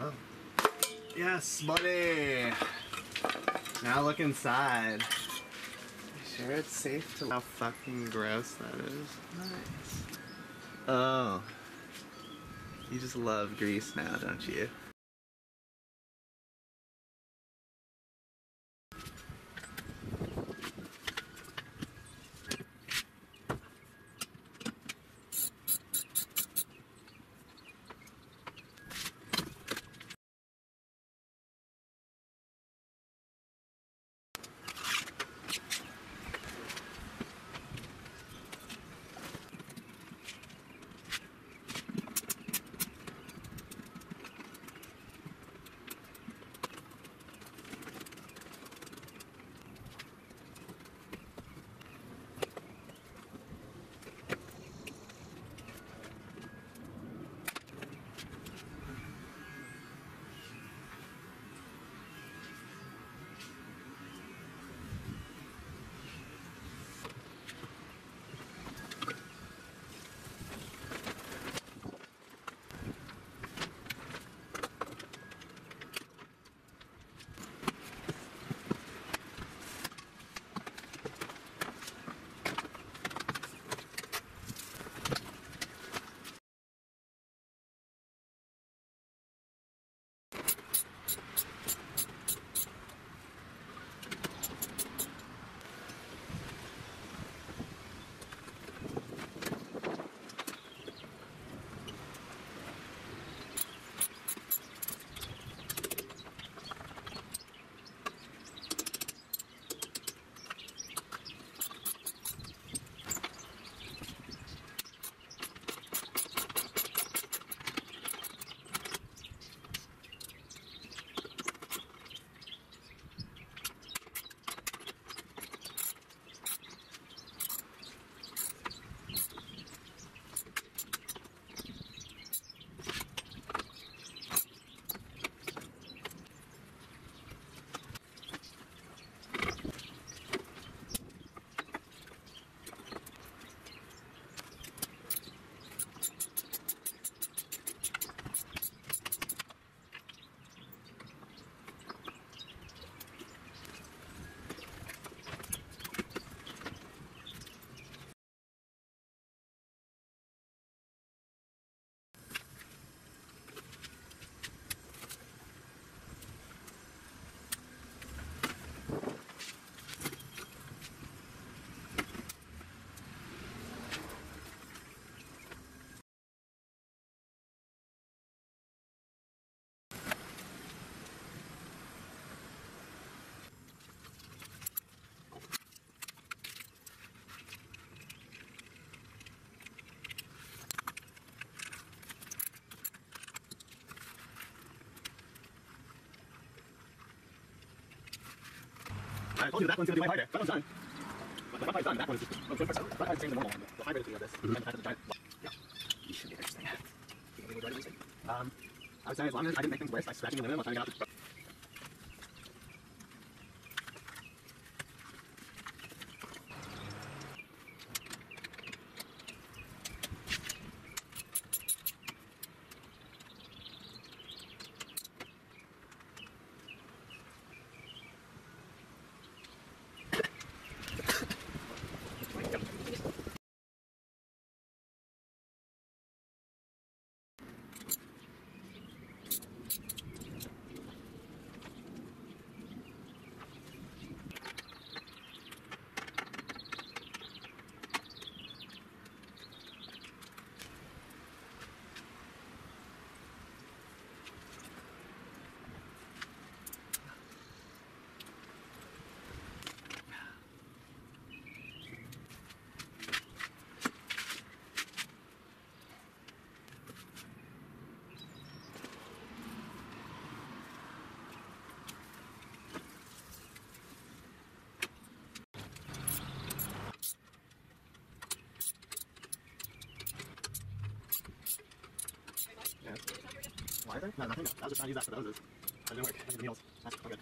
Oh. Yes, buddy. Now look inside. You sure it's safe to how fucking gross that is? Nice. Oh. You just love grease now, don't you? I told you that one's gonna be way harder. That one's done. But the front done. That one's just, well, the front part's the same as normal one. The hybrid is of this. And the giant, yeah. You should be interesting. Um, I would say as long as I didn't make things worse by scratching the limit while trying to get out the No, nothing. I was just trying use that for those. That didn't work. I the meals. That's all good.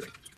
Amazing.